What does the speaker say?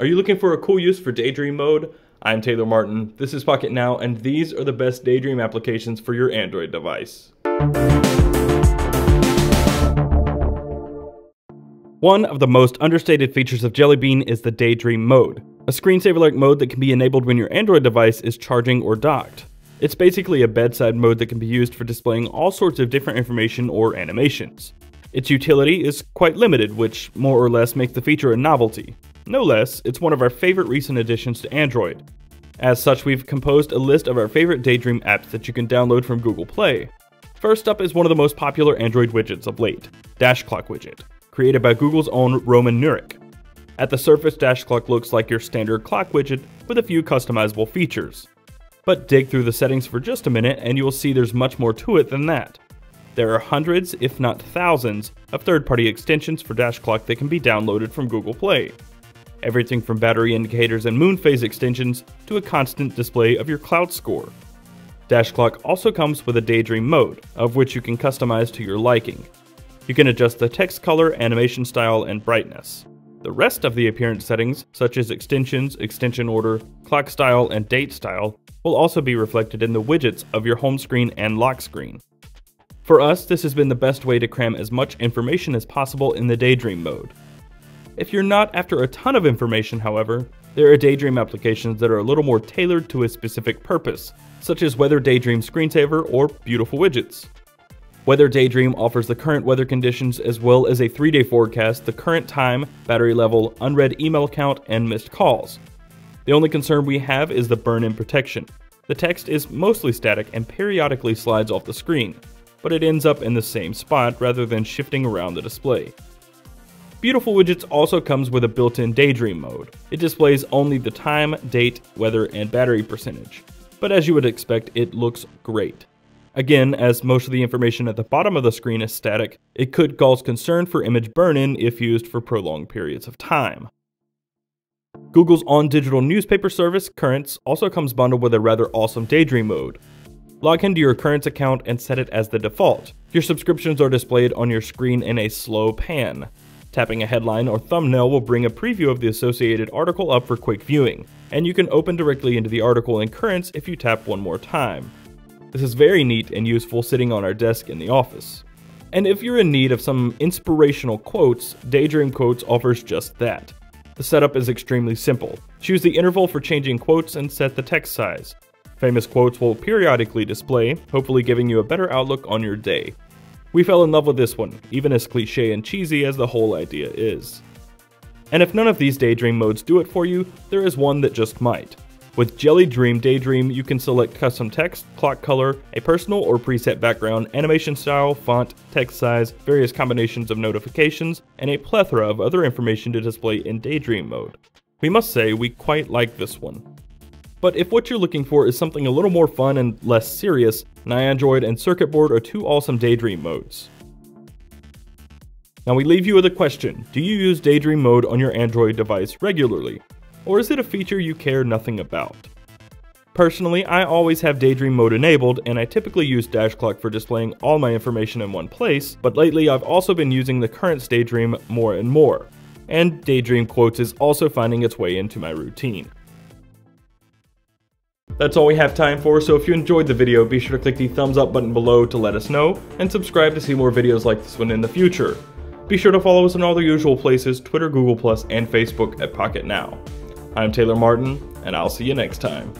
Are you looking for a cool use for Daydream mode? I'm Taylor Martin, this is Pocket Now, and these are the best Daydream applications for your Android device. One of the most understated features of Jelly Bean is the Daydream mode, a screensaver-like mode that can be enabled when your Android device is charging or docked. It's basically a bedside mode that can be used for displaying all sorts of different information or animations. Its utility is quite limited, which more or less makes the feature a novelty. No less, it's one of our favorite recent additions to Android. As such, we've composed a list of our favorite Daydream apps that you can download from Google Play. First up is one of the most popular Android widgets of late, Dash Clock Widget, created by Google's own Roman Nurik. At the surface, Dash Clock looks like your standard clock widget with a few customizable features. But dig through the settings for just a minute and you will see there's much more to it than that. There are hundreds, if not thousands, of third-party extensions for Dash Clock that can be downloaded from Google Play everything from battery indicators and moon phase extensions to a constant display of your Klout score. Dash Clock also comes with a Daydream mode, of which you can customize to your liking. You can adjust the text color, animation style, and brightness. The rest of the appearance settings, such as extensions, extension order, clock style, and date style, will also be reflected in the widgets of your home screen and lock screen. For us, this has been the best way to cram as much information as possible in the Daydream mode. If you're not after a ton of information, however, there are Daydream applications that are a little more tailored to a specific purpose, such as Weather Daydream Screensaver or Beautiful Widgets. Weather Daydream offers the current weather conditions as well as a 3-day forecast, the current time, battery level, unread email count, and missed calls. The only concern we have is the burn-in protection. The text is mostly static and periodically slides off the screen, but it ends up in the same spot rather than shifting around the display. Beautiful Widgets also comes with a built-in Daydream mode. It displays only the time, date, weather, and battery percentage. But as you would expect, it looks great. Again, as most of the information at the bottom of the screen is static, it could cause concern for image burn-in if used for prolonged periods of time. Google's on digital newspaper service, Currents, also comes bundled with a rather awesome Daydream mode. Log into your Currents account and set it as the default. Your subscriptions are displayed on your screen in a slow pan. Tapping a headline or thumbnail will bring a preview of the associated article up for quick viewing, and you can open directly into the article in Currents if you tap one more time. This is very neat and useful sitting on our desk in the office. And if you're in need of some inspirational quotes, Daydream Quotes offers just that. The setup is extremely simple. Choose the interval for changing quotes and set the text size. Famous quotes will periodically display, hopefully giving you a better outlook on your day. We fell in love with this one, even as cliche and cheesy as the whole idea is. And if none of these Daydream modes do it for you, there is one that just might. With Jelly Dream Daydream, you can select custom text, clock color, a personal or preset background, animation style, font, text size, various combinations of notifications, and a plethora of other information to display in Daydream mode. We must say, we quite like this one. But if what you're looking for is something a little more fun and less serious, Nyandroid and Circuit Board are two awesome Daydream modes. Now we leave you with a question. Do you use Daydream mode on your Android device regularly? Or is it a feature you care nothing about? Personally, I always have Daydream mode enabled, and I typically use Dash Clock for displaying all my information in one place, but lately I've also been using the current Daydream more and more. And Daydream Quotes is also finding its way into my routine. That's all we have time for, so if you enjoyed the video, be sure to click the thumbs up button below to let us know, and subscribe to see more videos like this one in the future. Be sure to follow us in all the usual places, Twitter, Google+, and Facebook at Pocket Now. I'm Taylor Martin, and I'll see you next time.